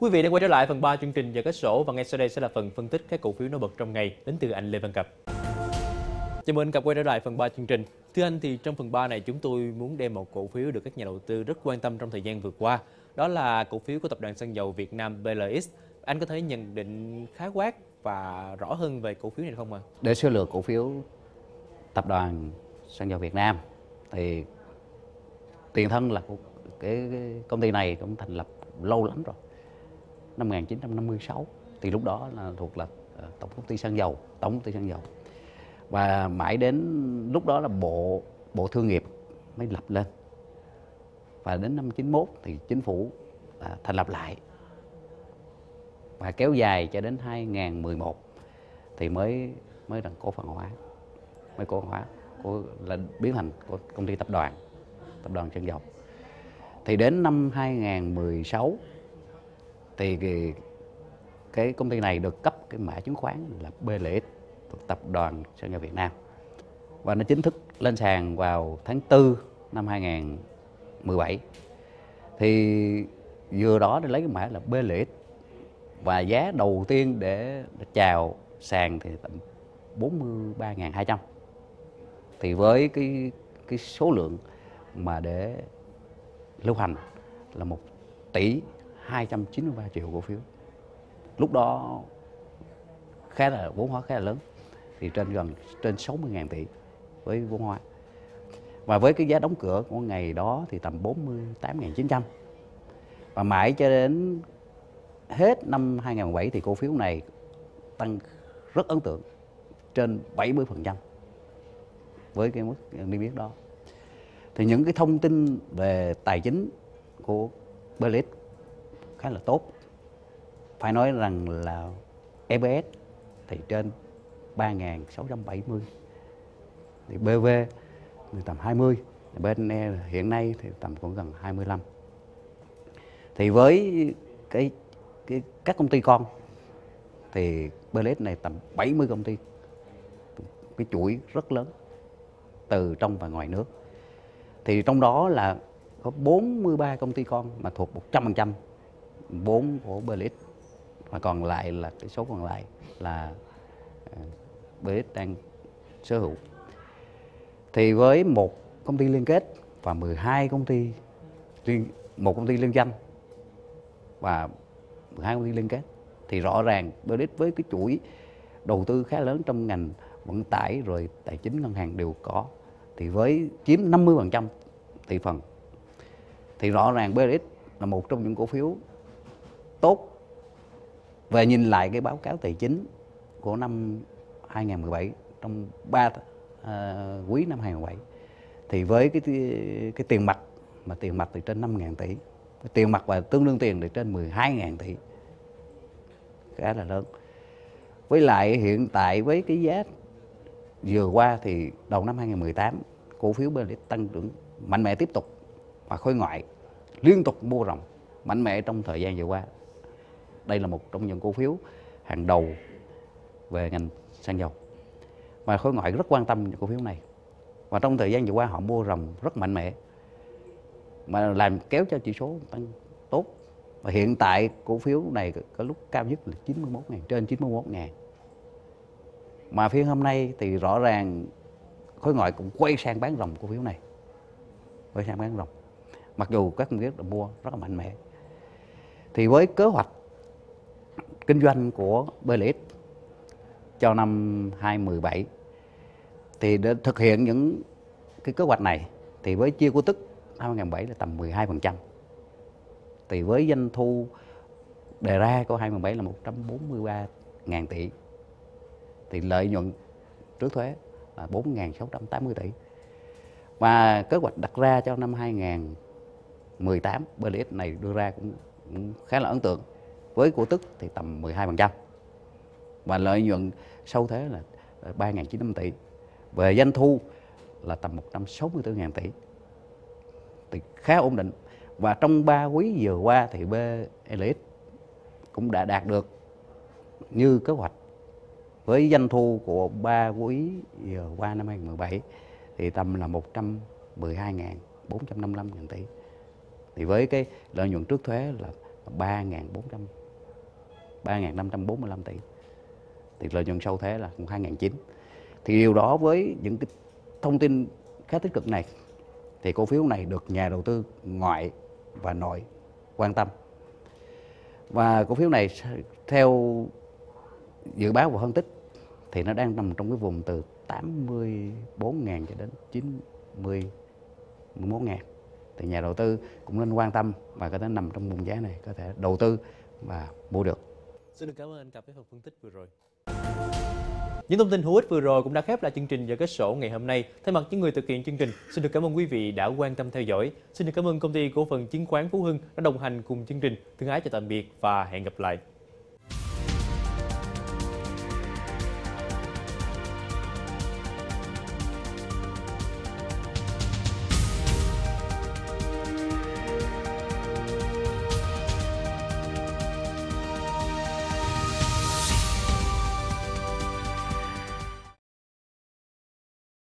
Quý vị đang quay trở lại phần 3 chương trình giờ kết sổ và ngay sau đây sẽ là phần phân tích các cổ phiếu nổi bật trong ngày đến từ anh Lê Văn Cập. Chào mừng anh Cập quay trở lại phần 3 chương trình. Thưa anh thì trong phần 3 này chúng tôi muốn đem một cổ phiếu được các nhà đầu tư rất quan tâm trong thời gian vừa qua. Đó là cổ phiếu của tập đoàn xăng dầu Việt Nam BLX. Anh có thể nhận định khá quát và rõ hơn về cổ phiếu này không ạ? À? Để sơ lược cổ phiếu tập đoàn xăng dầu Việt Nam thì tiền thân là cái, cái công ty này cũng thành lập lâu lắm rồi năm 1956 thì lúc đó là thuộc là ờ, tổng công ty xăng dầu tổng công ty xăng dầu. Và mãi đến lúc đó là bộ bộ thương nghiệp mới lập lên. Và đến năm 91 thì chính phủ à, thành lập lại. Và kéo dài cho đến 2011 thì mới mới đăng cổ phần hóa mới cổ phần hóa của là biến thành của công ty tập đoàn tập đoàn xăng dầu. Thì đến năm 2016 thì cái, cái công ty này được cấp cái mã chứng khoán là BLX thuộc tập đoàn xăng dầu Việt Nam. Và nó chính thức lên sàn vào tháng 4 năm 2017 thì vừa đó để lấy cái mã là BLX và giá đầu tiên để, để chào sàn thì tầm 43.200 thì với cái cái số lượng mà để lưu hành là một tỷ 293 triệu cổ phiếu. Lúc đó khá là, vốn hóa khá là lớn, thì trên gần, trên 60.000 tỷ với vốn hóa. Và với cái giá đóng cửa của ngày đó thì tầm 48.900 và mãi cho đến hết năm 2007 thì cổ phiếu này tăng rất ấn tượng, trên 70% với cái mức niêm yết đó. Thì những cái thông tin về tài chính của Berlitz khá là tốt. Phải nói rằng là EPS thì trên 3.670 thì BV thì tầm 20 bên e hiện nay thì tầm cũng gần 25 thì với cái, cái các công ty con thì Berlitz này tầm 70 công ty cái chuỗi rất lớn từ trong và ngoài nước. Thì trong đó là có 43 công ty con mà thuộc 100% vốn của Berlitz và còn lại là cái số còn lại là ờ, Berlitz đang sở hữu. Thì với một công ty liên kết và 12 công ty liên, một công ty liên danh và 12 công ty liên kết, thì rõ ràng Berlitz với cái chuỗi đầu tư khá lớn trong ngành vận tải rồi tài chính ngân hàng đều có, thì với chiếm 50% thị phần. Thì rõ ràng BRX là một trong những cổ phiếu tốt về nhìn lại cái báo cáo tài chính của năm 2017 trong 3 uh, à, quý năm 2017 thì với cái cái tiền mặt mà tiền mặt thì trên 5.000 tỷ tiền mặt và tương đương tiền thì trên 12.000 tỷ khá là lớn với lại hiện tại với cái giá vừa qua thì đầu năm 2018 cổ phiếu BLX tăng trưởng mạnh mẽ tiếp tục và khối ngoại liên tục mua rồng mạnh mẽ trong thời gian vừa qua. Đây là một trong những cổ phiếu hàng đầu về ngành xăng dầu. Và khối ngoại rất quan tâm những cổ phiếu này. Và trong thời gian vừa qua họ mua rồng rất mạnh mẽ mà làm kéo cho chỉ số tăng tốt. Và hiện tại cổ phiếu này có lúc cao nhất là 91 ngàn, trên 91 ngàn. Mà phiên hôm nay thì rõ ràng khối ngoại cũng quay sang bán rồng cổ phiếu này. Quay sang bán rồng, mặc dù các công ty đã mua rất là mạnh mẽ thì với kế hoạch kinh doanh của BLX cho năm 2017 thì để thực hiện những cái kế hoạch này thì với chia cổ tức năm 2007 là tầm 12%. Thì với doanh thu đề ra của 2017 là 143 ngàn tỷ. Thì lợi nhuận trước thuế là 4.680 tỷ. Và kế hoạch đặt ra cho năm 2000 18 BLX này đưa ra cũng, cũng khá là ấn tượng với cổ tức thì tầm 12% và lợi nhuận sau thế là ờ, 3.900 tỷ. Về doanh thu là tầm 164.000 tỷ. Thì khá ổn định. Và trong 3 quý vừa qua thì BLX cũng đã đạt được như kế hoạch. Với doanh thu của 3 quý vừa qua năm 2017 thì tầm là 112.455 ngàn tỷ. Thì với cái lợi nhuận trước thuế là 3.400 3.545 tỷ. Thì lợi nhuận sau thuế là 2.900 thì điều đó với những cái thông tin khá tích cực này, thì cổ phiếu này được nhà đầu tư ngoại và nội quan tâm. Và cổ phiếu này theo dự báo và phân tích thì nó đang nằm trong cái vùng từ 84.000 cho đến 90 11.000 thì nhà đầu tư cũng nên quan tâm và có thể nằm trong vùng giá này có thể đầu tư và mua được. Xin được cảm ơn anh Cặp với phần phân tích vừa rồi. Những thông tin hữu ích vừa rồi cũng đã khép lại chương trình giờ kết sổ ngày hôm nay. Thay mặt những người thực hiện chương trình, xin được cảm ơn quý vị đã quan tâm theo dõi. Xin được cảm ơn công ty cổ phần chứng khoán Phú Hưng đã đồng hành cùng chương trình. Thân ái chào tạm biệt và hẹn gặp lại.